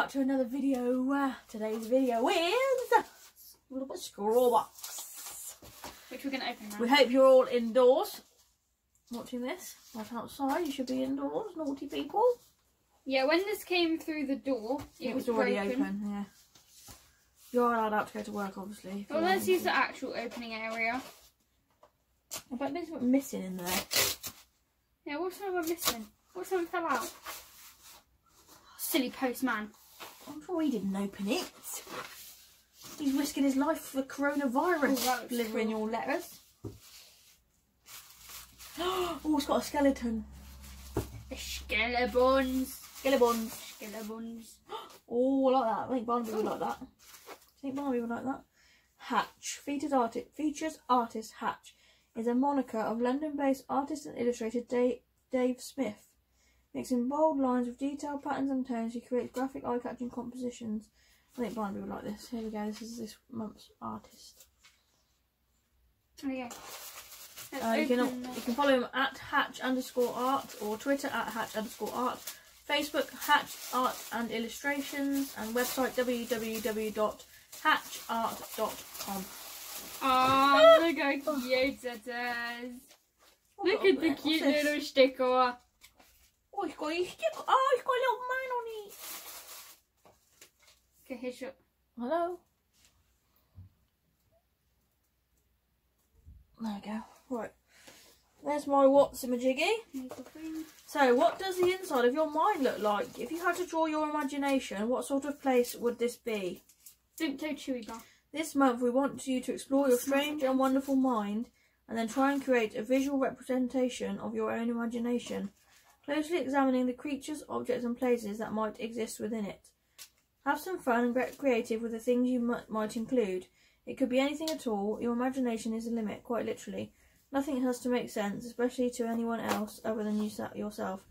back to another video. Uh, today's video is Scrawlrbox. Which we're going to open now. We hope you're all indoors watching this. Not outside, you should be indoors, naughty people. Yeah, when this came through the door, it, It was was already broken. open, yeah. You're allowed out to go to work, obviously. Well, let's use the actual opening area. I bet there's something missing in there. Yeah, what's something missing? What's something fell out? Silly postman. I'm sure he didn't open it. He's risking his life for coronavirus Oh, delivering cool. your letters. oh, it's got a skeleton. Skeletons. Skeleton. Skeletons. Oh, I like that. I think Barnaby would like that. I think Barnaby would like that. Hatch. Featured arti- features artist Hatch is a moniker of London-based artist and illustrator Dave, Dave Smith. Mixing bold lines with detailed patterns and tones, he creates graphic, eye-catching compositions. I think Barnaby would like this. Here we go. This is this month's artist. Okay. Let's Uh, you can you can follow him at Hatch underscore art or Twitter at Hatch underscore art. Facebook Hatch Art and Illustrations and website www.hatchart.com. Oh, look how cute it is. Look at the cute little sticker. Oh, it's got a stick. Oh, it's got a little man on it. Okay, here's your... Hello. There we go. Right. There's my what's jiggy. here's the thing. So, what does the inside of your mind look like? If you had to draw your imagination, what sort of place would this be? Vimto Chewy Bar. This month, we want you to explore your strange and wonderful mind and then try and create a visual representation of your own imagination, closely examining the creatures, objects, and places that might exist within it. Have some fun and get creative with the things you might, include. It could be anything at all. Your imagination is the limit, quite literally. Nothing has to make sense, especially to anyone else other than you, yourself.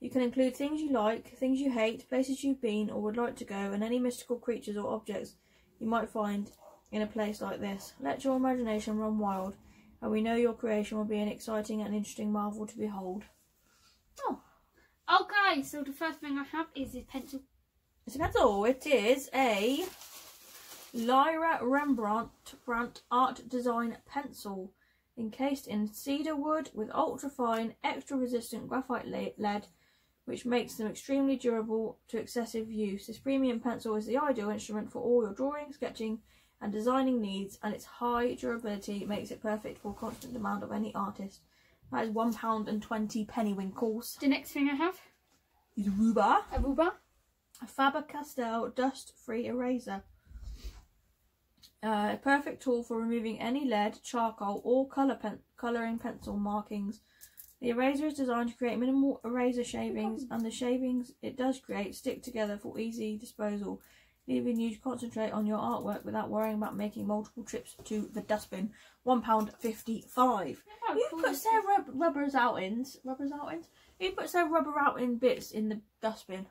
You can include things you like, things you hate, places you've been or would like to go, and any mystical creatures or objects you might find in a place like this. Let your imagination run wild, and we know your creation will be an exciting and interesting marvel to behold. Oh, Okay, so the first thing I have is this pencil. it's a pencil. It is a Lyra Rembrandt Brandt Art Design pencil, encased in cedar wood with ultra-fine, extra-resistant graphite lead, which makes them extremely durable to excessive use. This premium pencil is the ideal instrument for all your drawing, sketching, and designing needs, and its high durability makes it perfect for constant demand of any artist. That is one pound and twenty penny winkles. The next thing I have, Is a Ruba a ruler. a Faber-Castell dust-free eraser. Uh, a perfect tool for removing any lead, charcoal, or colour pen- colouring pencil markings. The eraser is designed to create minimal eraser shavings, and the shavings it does create stick together for easy disposal, leaving you to concentrate on your artwork without worrying about making multiple trips to the dustbin. One pound fifty-five. How Who cool puts is their rub- rubbers outins? Rubbers outins? Who puts their rubber out in bits in the dustbin?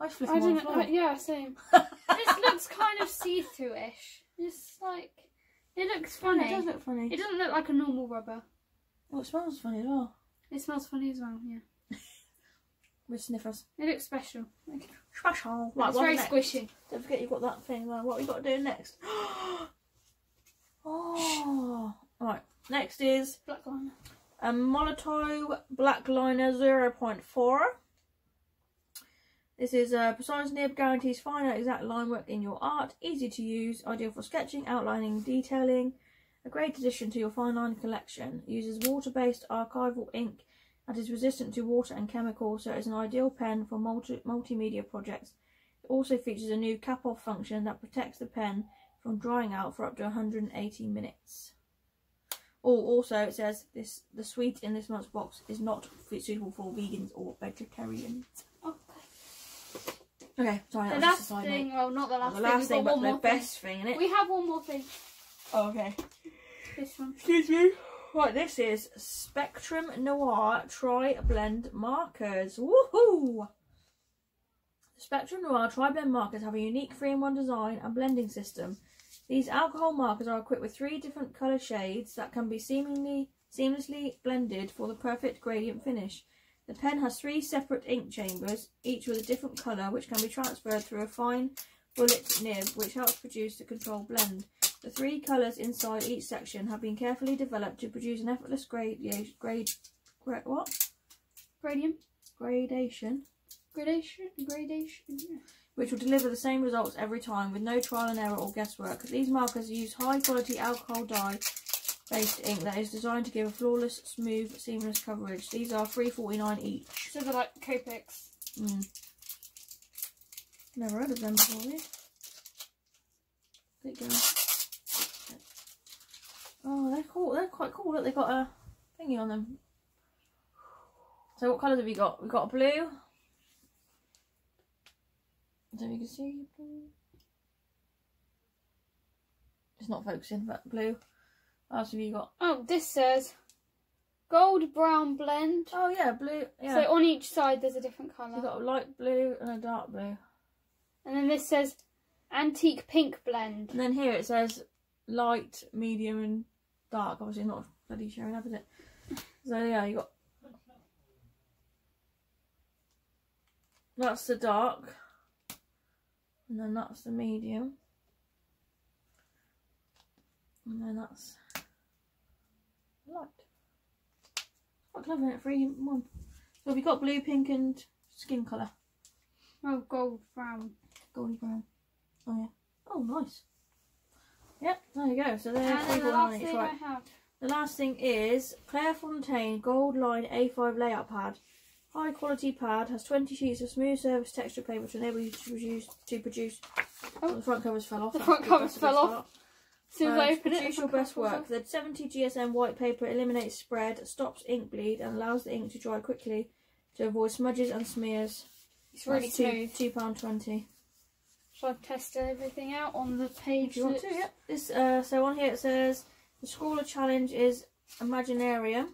I just flick I them on don't the floor. uh, yeah, same. this looks kind of see-through-ish. It's like it looks funny. it does look funny. It doesn't look like a normal rubber. Oh, it smells funny as well. It smells funny as well. Yeah, With sniffers. it looks special. Special. Right, it's very next? squishy. Don't forget you've got that thing. Well, what we got to do next? oh. Right. Next is Black liner. a Molotow Black Liner 0.4. This is a precise nib, guarantees fine and exact line work in your art, easy to use, ideal for sketching, outlining, detailing. A great addition to your fine line collection. Uses water-based archival ink and is resistant to water and chemicals, so it's an ideal pen for multi- multimedia projects. It also features a new cap-off function that protects the pen from drying out for up to 180 minutes. Oh, also it says this the sweet in this month's box is not suitable for vegans or vegetarians. Okay. Okay, sorry, The last thing, well, not the last the last thing. thing, but the thing. best thing in it. We have one more thing. Oh, okay. This one. Excuse me. Right, this is Spectrum Noir Tri Blend Markers. Woohoo! The Spectrum Noir Tri Blend Markers have a unique 3 in 1 design and blending system. These alcohol markers are equipped with three different colour shades that can be seemingly seamlessly blended for the perfect gradient finish. The pen has three separate ink chambers, each with a different colour, which can be transferred through a fine bullet nib, which helps produce the controlled blend. The three colours inside each section have been carefully developed to produce an effortless gradation, grade, gra- what? Gradient. gradation, Gradation. Gradation. yeah. which will deliver the same results every time with no trial and error or guesswork. These markers use high quality alcohol dye based ink that is designed to give a flawless, smooth, seamless coverage. These are three forty nine each. So they're like Copics. Mm. Never heard of them before. Really. There you go. Oh, they're cool. They're quite cool. Look, they've got a thingy on them. So, what colours have we got? We've got a blue. So you can see blue. It's not focusing, but blue. What else have you got? Oh, this says gold brown blend. Oh yeah, blue. Yeah. So on each side there's a different color. You've got a light blue and a dark blue. And then this says antique pink blend. And then here it says light, medium, and dark. Obviously not bloody showing up, is it? So yeah, you got that's the dark, and then that's the medium, and then that's light. Quite clever, isn't it? Three in one. So we've got blue, pink, and skin colour, Oh, gold brown. goldy brown. Oh yeah. Oh nice. Yep, there you go. So there, And then the last each, thing right. I have. The last thing is Clairefontaine Gold Line A5 layout pad. High quality pad has 20 sheets of smooth surface texture paper to enable you to produce. To produce Oh. the front covers fell off. The front covers that's a good fell off. As soon as Uh, I to open it, produce your best work. off. The 70 GSM white paper eliminates spread, stops ink bleed, and allows the ink to dry quickly to avoid smudges and smears. It's really That's smooth. two pound twenty. Shall I test everything out on the page? you want to, yeah. This uh, so on here it says the Scrawlr challenge is Imaginarium,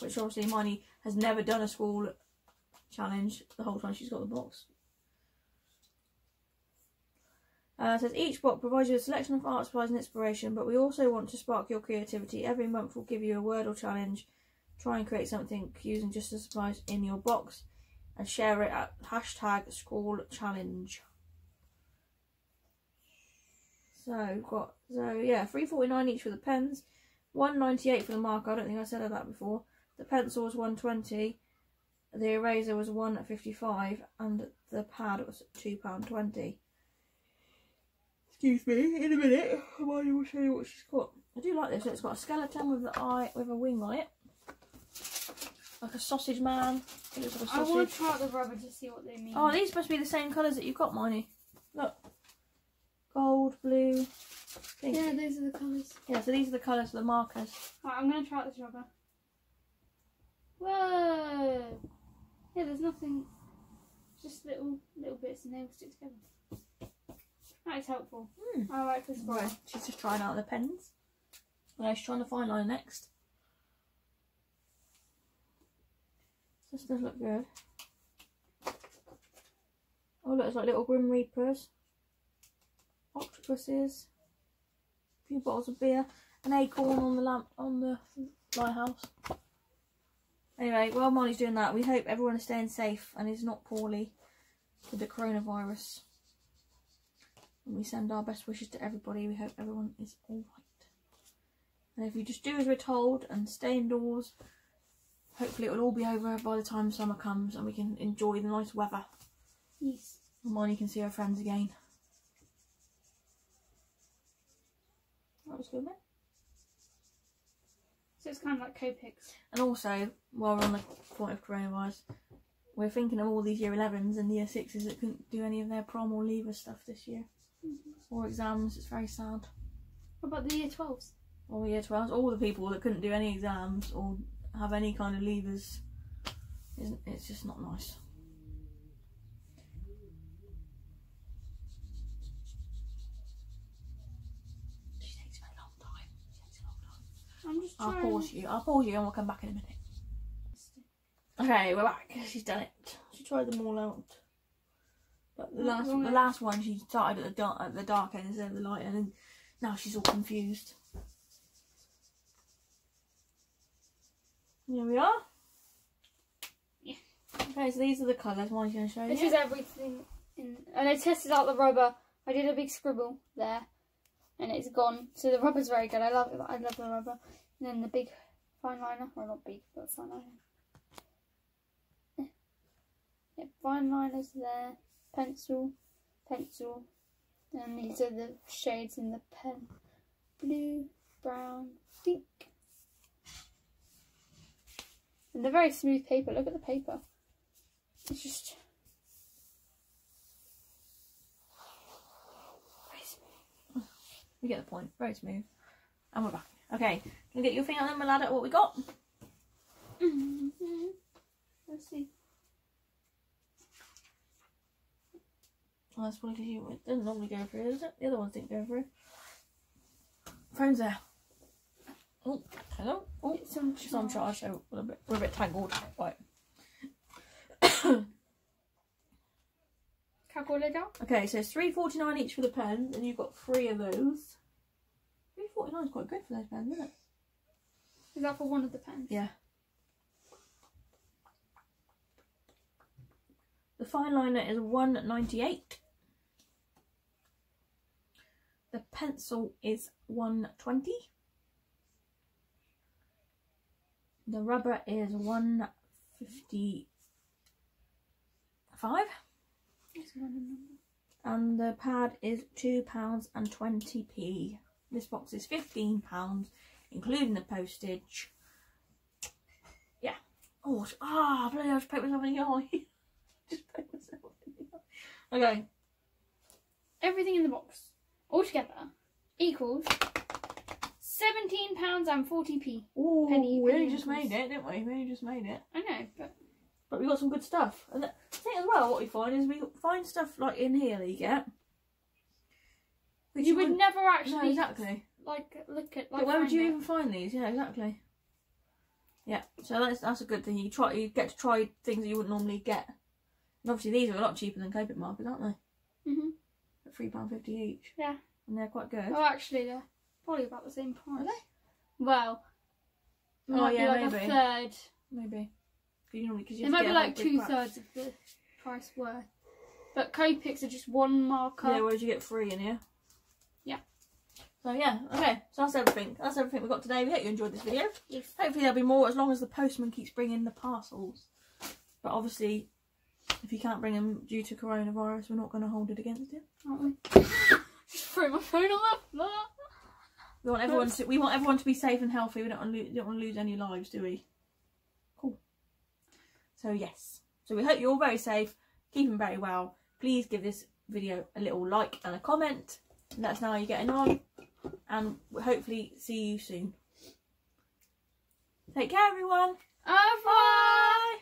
which obviously Hermione has never done a school challenge the whole time she's got the box. Uh, it says each box provides you a selection of art supplies and inspiration, but we also want to spark your creativity. Every month we'll give you a word or challenge. Try and create something using just the supplies in your box and share it at hashtag Scrawlr challenge. So got so yeah, three forty nine each for the pens, one ninety eight for the marker. I don't think I said that before. The pencil was one twenty, the eraser was one fifty five, and the pad was two pound twenty. Excuse me, in a minute, Hermione will show you what she's got. I do like this. It's got a skeleton with the eye with a wing on it, like a sausage man. Like a I sausage. want to try out the rubber to see what they mean. Oh, these must be the same colours that you've got, Miney. Look. Gold, blue, pink. yeah, those are the colours. Yeah, so these are the colours of the markers. Right, I'm going to try out this rubber. Whoa! Yeah, there's nothing. Just little little bits and they all stick together. That is helpful. Hmm. I like this one. Right, she's just trying out the pens. Well, she's trying to fine line next. This does look good. Oh, look, it's like little Grim Reapers. Octopuses. A few bottles of beer. An acorn on the lamp on the lighthouse. Anyway, while Molly's doing that, we hope everyone is staying safe and is not poorly with the coronavirus. And we send our best wishes to everybody. We hope everyone is alright. And if you just do as we're told and stay indoors, hopefully it'll all be over by the time summer comes and we can enjoy the nice weather. Yes. And Molly can see her friends again. Was mate. So it's kind of like Copics. And also, while we're on the point of coronavirus, we're thinking of all these year 11s and the year 6s that couldn't do any of their prom or leaver stuff this year. Mm-hmm. Or exams, it's very sad. What about the year 12s? Or year 12s, all the people that couldn't do any exams or have any kind of leavers. Isn't, it's just not nice. She takes a very long time. She takes a long time. I'm just I'll trying. pause you. I'll pause you and we'll come back in a minute. Okay, we're back. She's done it. She tried them all out. But the last, wrong the last one, she started at the dark, at the dark end instead of the light end, and now she's all confused. Here we are. Yeah. Okay, so these are the colours. One going to show This you. is everything. In, and I tested out the rubber. I did a big scribble there, and it's gone. So the rubber's very good. I love it. I love the rubber. And then the big fine liner. Well, not big, but fine liner. Yeah, yeah fine liners there. Pencil, pencil. And these are the shades in the pen. Blue, brown, pink. And they're very smooth paper. Look at the paper. It's just very smooth. You get the point. Very smooth. And we're back. Okay, can you get your thing out then we'll add it what we got? Mm-hmm. Let's see. Oh, that's probably because you it doesn't normally go through, does it? The other ones didn't go through. Phone's there. Oh, hello. Oh, It's on she's on charge, so we're a bit, we're a bit tangled. Right. Okay, so it's three forty nine each for the pens, and you've got three of those. Three forty nine is quite good for those pens, isn't it? Is that for one of the pens? Yeah. The fine liner is one ninety eight. The pencil is one twenty. The rubber is one fifty five. That's one of them. and the pad is two pounds and twenty p. This box is fifteen pounds, including the postage. Yeah. Oh, ah, bloody! hell, I just poked myself in the eye. just poked myself in the eye. Okay. Everything in the box altogether equals seventeen pounds and forty p. Ooh, Penny- we only just made it, didn't we? We only just made it. I know, but But we got some good stuff. And the thing as well, what we find is we find stuff like in here that you get. Which you would wouldn't- never actually No, exactly. Like look at like. but where would you it. even find these? Yeah, exactly. Yeah, so that's that's a good thing. You try, you get to try things that you wouldn't normally get. And obviously, these are a lot cheaper than Copic markers, aren't they? Mhm. At three pound fifty each. Yeah. and they're quite good. Oh, actually, they're probably about the same price. Are they? Well, Oh, yeah, like maybe. a third. Maybe. 'Cause you normally, cause you It might be like two thirds of the price worth. But Copics are just one marker. Yeah, whereas you get three in here. So yeah, okay. So that's everything. That's everything we've got today. We hope you enjoyed this video. Yes. Hopefully there'll be more as long as the postman keeps bringing the parcels. But obviously, if you can't bring them due to coronavirus, we're not going to hold it against you. Aren't we? just throw my phone on floor. We want everyone to we want everyone to be safe and healthy. We don't want to lose, don't want to lose any lives, do we? Cool. So yes. So we hope you're all very safe, keeping very well. Please give this video a little like and a comment. Let us know how you're getting on, and hopefully see you soon. Take care, everyone. Bye. Bye.